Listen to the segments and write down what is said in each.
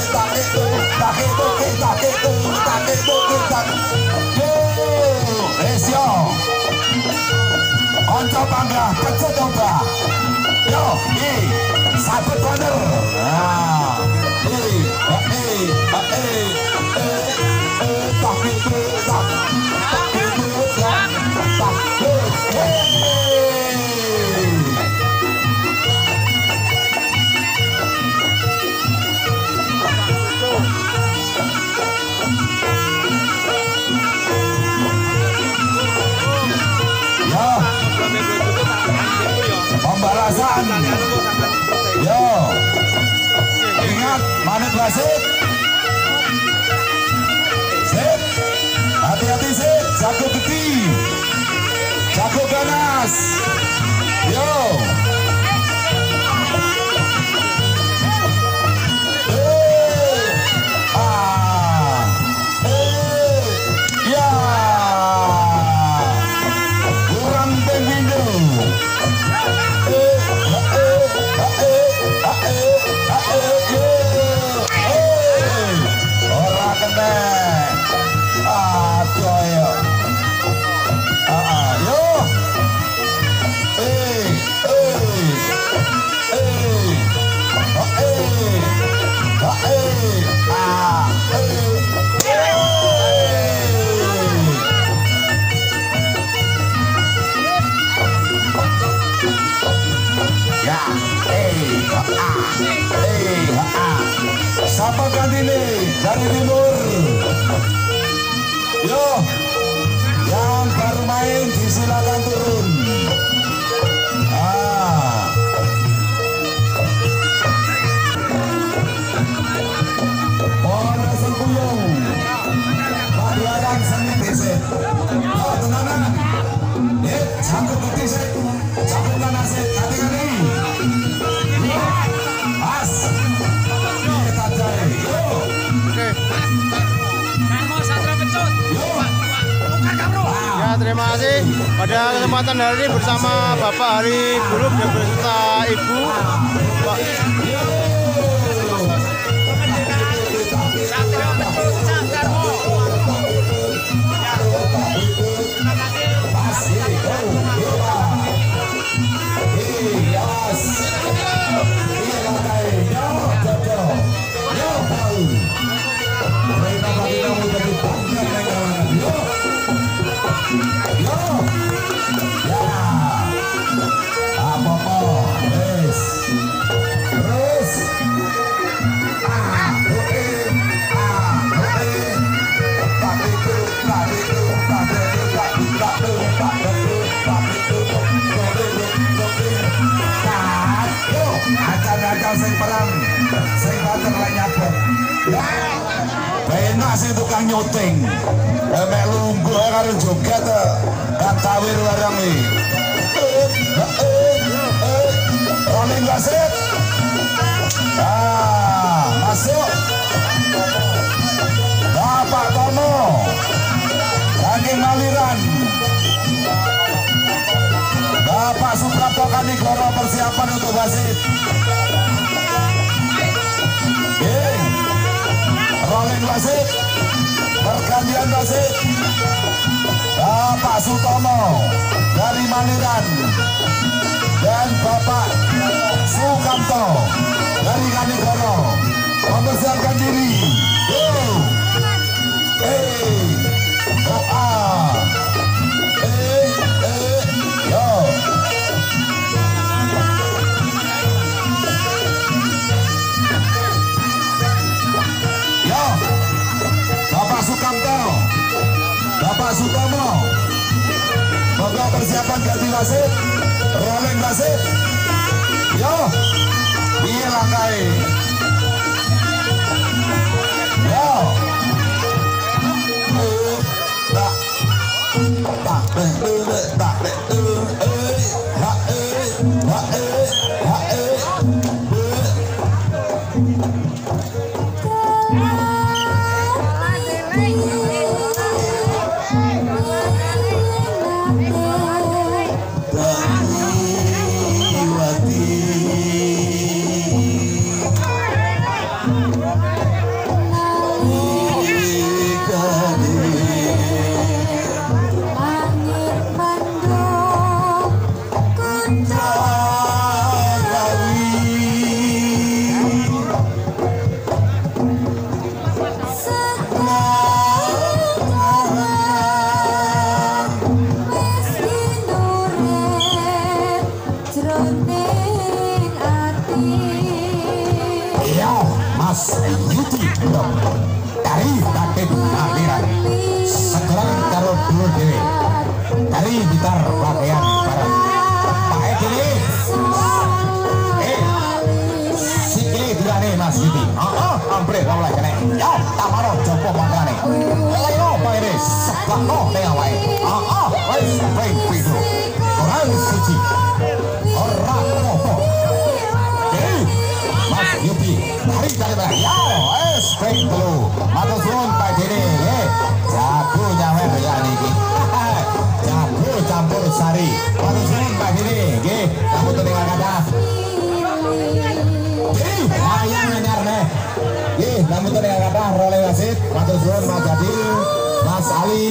Kita kita itu, kita itu, kita kita Kota Bangga Pecut Domba Yo, ye, sabut banner Ah, ye, ye, ye, ye, ye, ye, ye, ye, ye, ye, Hallelujah. Terima kasih pada kesempatan hari ini bersama Bapak Hari Guru dan beserta Ibu. Pak Tukang nyuting. Emek lungguh karo joget eh. kan tawir larang iki. Eh, eh, eh. Rolling wasit. Ah, masuk. Bapak Tomo. Ranking Maliran. Bapak Suprapto Kanigoro persiapan untuk wasit. Yeay. Rolling wasit pergantian wasit Bapak Sutomo dari Maliran dan Bapak Sukamto dari Kanigoro mempersiapkan diri Mas Utomo Moga persiapan ganti nasib Rolling nasib. Yo Iya langkai Yo. Eh, tak Tak Tak Tak Tak Tak. ayo pairis sepakno teh awake aa wis ping pitu ora suci ora apa mas yupi mari kare ya es ping telu kami tuh yang kata role Wasit, Matur Suwun, Mas Jadi, Mas Ali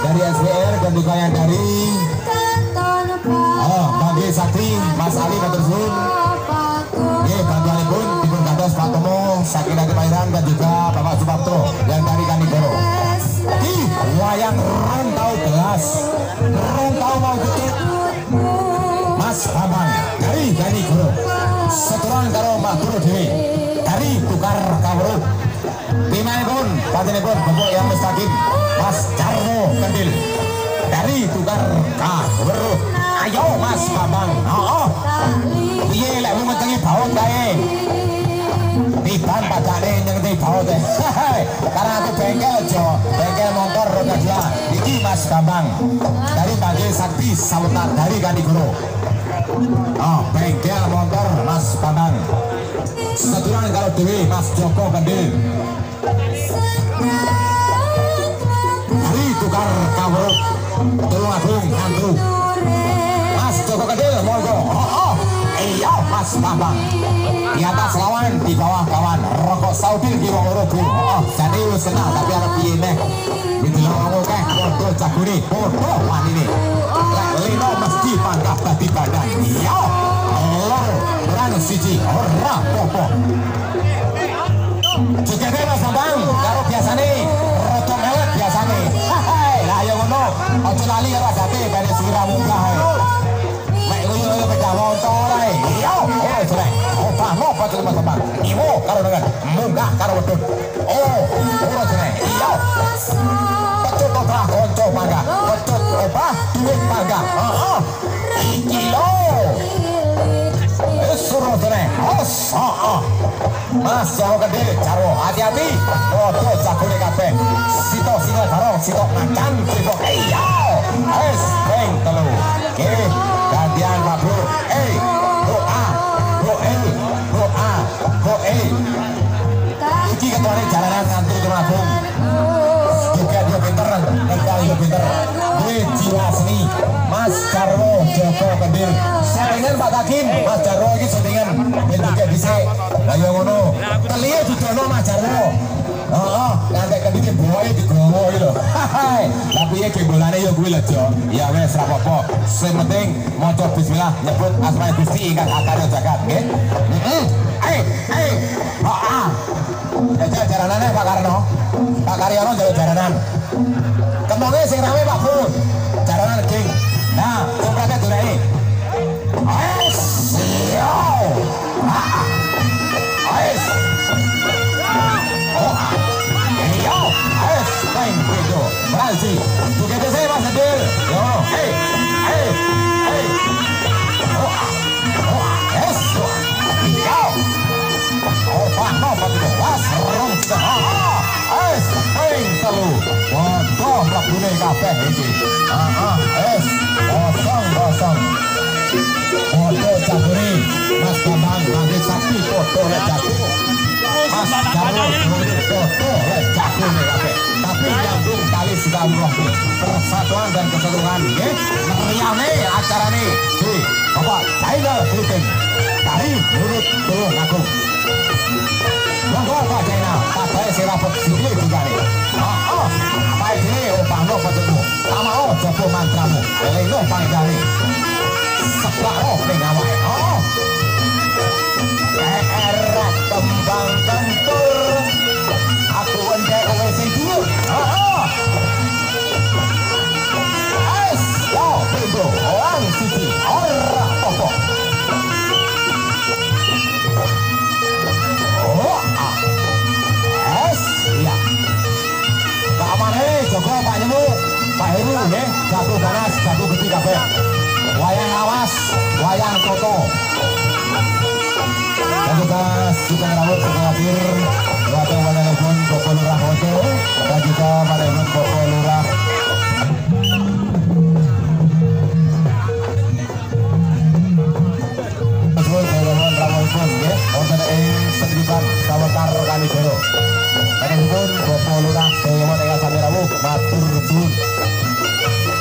dari SBR dan juga yang dari Oh, Bagi Sakti, Mas Ali, Matur Suwun. Oke, Ali pun dipun kados Pak Tomo, Sakina Kemahiran dan juga Bapak Subakto yang dari Kanigoro. Di wayang rantau gelas, rantau mau tutup. Mas Bambang dari Kanigoro. seturan karo Mbah Dewi. Dari Tukar Kawru Bimane pun, patine yang mustaqim Mas Carmo Kendil. Dari Tukar Kawru Ayo Mas Bambang, oh, oh. Iye lek mung ngetengi bawon kae. Di ban padane ning ndi bawon teh. Karena aku bengkel aja, bengkel motor roda dua. Iki Mas Bambang. Dari Bagi Sakti Sautan dari Gani Oh, bengkel dia motor Mas Panang. Seturan kalau Dewi, Mas Joko Gendil. Hari tukar kawur, tolong agung, hantu. Mas Joko Gendil, monggo. Oh, oh, iya, Mas Bambang. Di atas lawan, di bawah kawan. Rokok Saudi, di bawah oh, oh, jadi lu senang, tapi ada pilihnya. Bintu lawan, oke, bodoh, caguni, bodoh, wanini. Lino, mesti pangkap, tiba-tiba. Jika kena sampai, kalau biasane nih, rotok elek. Lah ya ngono, aja lali karo adate Jati, kaya segera ae. Mek lu yuk pecah lontong lah. Iya, oh jelek. Oh pahmo, pacu lima sampai. Iwo, karo dengan muka, karo wedun. Oh, ora jelek. Iya. Pecu potrah, konco, pangga. Pecu, opah, duit, pangga. Oh. Iki loh. surudane asa masuk ke dhewe jaro hati-hati. Rada jagone kabeh. Sito sito jaro sito makan sito Mas Jarwo Joko Kendil. Saingan Pak Hakim, Mas Jarwo iki sedingan ben tiga dhisik. Lah ya ngono. Telie didono Mas Jarwo. Oh, oh, nanti kan ini buaya di gowo itu. Hai, tapi ya kegulannya ya gue lejo. Ya wes, apa-apa. Sementing, mocok bismillah, nyebut asma itu sih, ingat akarnya jagat, gitu. persatuan dan kesatuan ye meriah nih acara nih di apa Tiger Fighting dari mulut tuh laku monggo Pak Jaina Pak Jaya si Rapot Sini juga nih oh oh apa ini upah no kocokmu sama oh jopo mantramu eleh no panggali sebak oh nih awake. oh jago ganas jago gede kabeh. Wayang awas wayang toto juga suka rawat hadir Wata pun Bapak Lurah Hoto dan juga pun Bapak Lurah. Ya sekitar Sawetar Lurah teman ing sami rawuh matur suwun.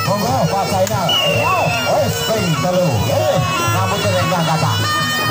Monggo Pak Zainal. Ayo, wis ping kata.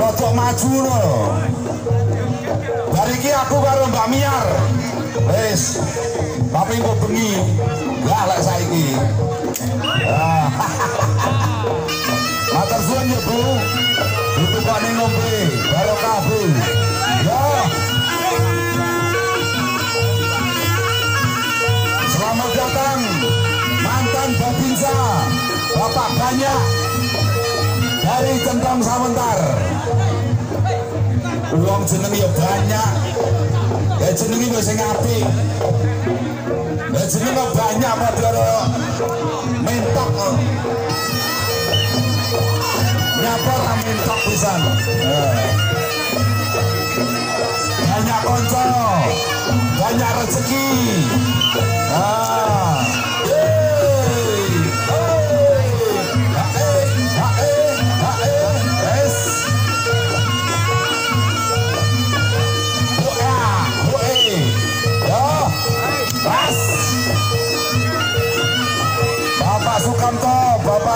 Rodok maju no. Hari iki aku karo Mbak Miar. Wis. Tapi kok bengi. Lah lek saiki. Ah. Matur suwun ya, Bu. Ditukane ngombe barokah, Bu. Ya. Selamat datang mantan Babinsa Bapak Banyak dari Centang Sawentar. Uang jeneng ya banyak. Ya jeneng wis sing apik. Ya jeneng kok banyak padha mentok. Nyapa ra mentok pisan. Eh. Banyak konco, banyak rezeki.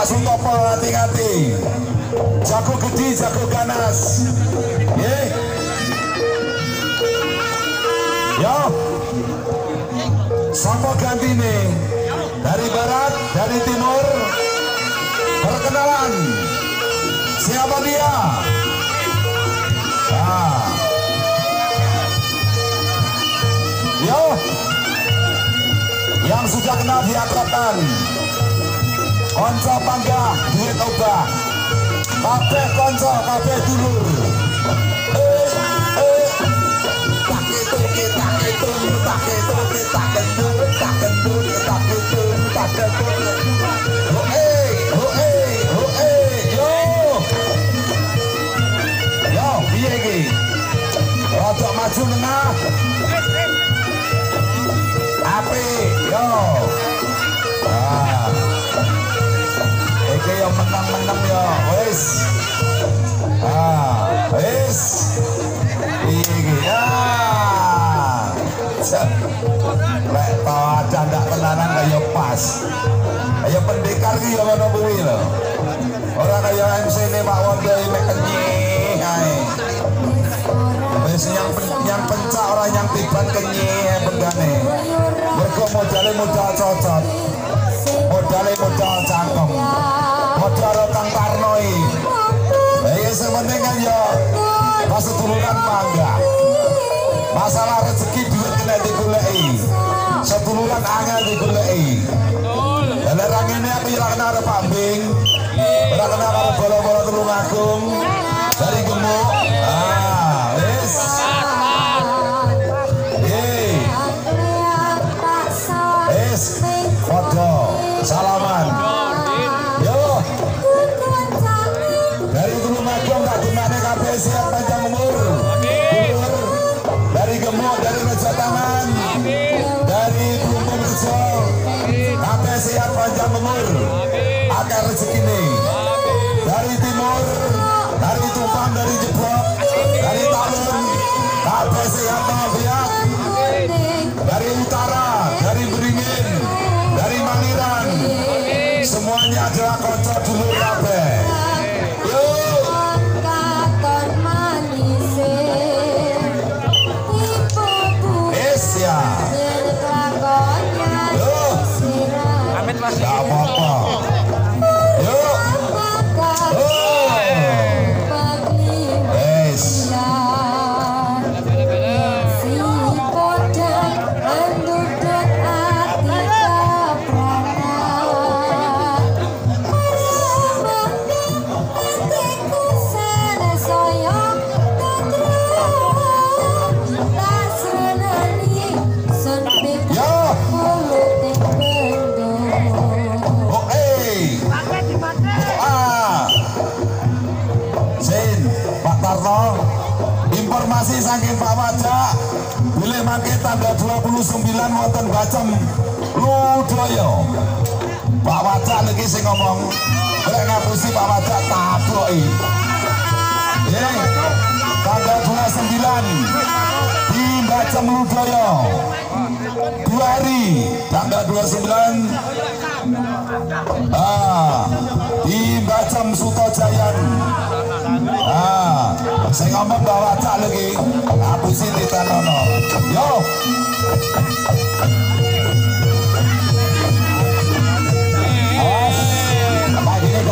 Bapak Sutopo hati-hati. Jago gede, jago ganas. Yeay. Yo. Sapa gantine? Dari barat, dari timur. Perkenalan. Siapa dia? Ah. Yo. Yang sudah kenal diakrabkan. Konco pangga, duit obah. Kabeh konco, kabeh dulur. Eh, eh. Maju nengah. Yo menang-menang yo, wis. Ah, wis. Iki? Cek. Lek to ada ndak tenanan kaya pas. Kaya pendekar ki yo ngono kuwi lho. Ora kaya MC ne Pak Wondo mek kenyih ae. Wis yang yang pencak ora yang tiban kenyih ae penggane. Mergo modale modal cocot. Modale modal cangkem. Ya sementing kan yo pas seduluran mangga. Masalah rezeki duit kena digoleki. Seduluran angel digoleki. Lah rangene aku ora kena karo Pak Bing. Ora kena karo bola-bola Tulung Agung. Siap panjang umur. Akar rezeki nih. Dari timur, dari Tumpang, dari Jeblok, ngomong. Nek ngapusi Pak Wajak tabloki. Nggih. Tanggal 29 di Bacem Ludoyo. Dua hari tanggal 29 Ah, di Bacem Sutojayan. Ah, saya ngomong bawa cak lagi. Ngapusi di Tanono. Yo.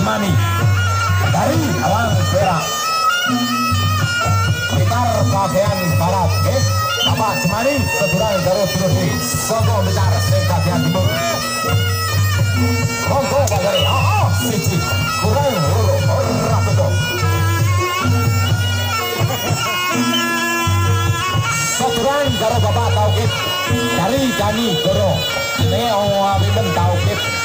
Cemani dari Alang Perak. Blitar bagian barat, eh. Bapak Cemani, Sedurai Garut Brodi, Sogo Blitar, sing bagian timur. Monggo Pak Gari, oh, oh, siji, kurang, loro, ora betul. Sedurai karo Bapak Taukip, dari Dani Goro. Ini orang Wimen Taukip,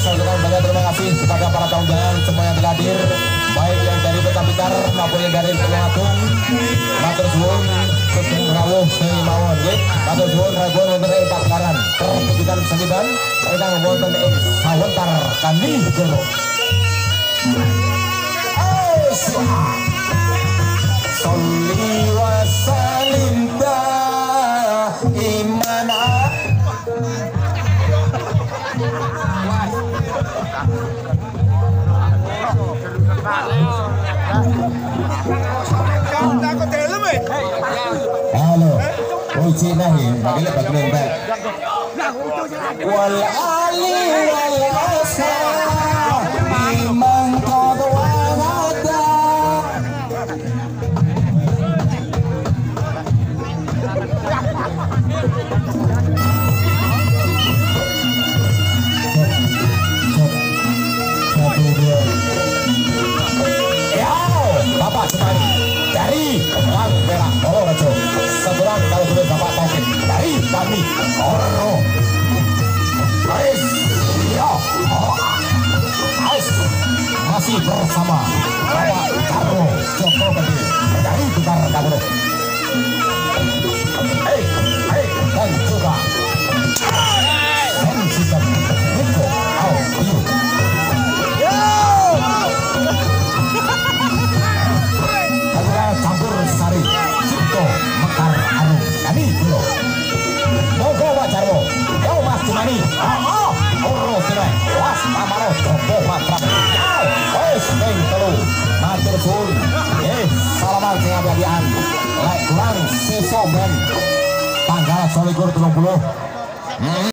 saya ucapkan banyak terima kasih kepada para tamu undangan semua yang telah hadir baik yang dari Kota Blitar maupun yang dari Tulung Agung matur suwun sugeng rawuh sing mawon matur suwun rawuh wonten ing pakaran pertunjukan seniman ingkang wonten ing sawentar kami goro Salli Halo. Uji nahi, bagi nembak. Wal ali wal asa masih bersama Bawa Carlo Joko Gede dari Gitar Dagro Hei, hei, dan juga mani, ama uru sirai, was amaro, topo patrame, yao, wes, telu, matur kun, eh, salamat ke abadian, lek lang, seso men, tanggal solikur telung puluh, hmm.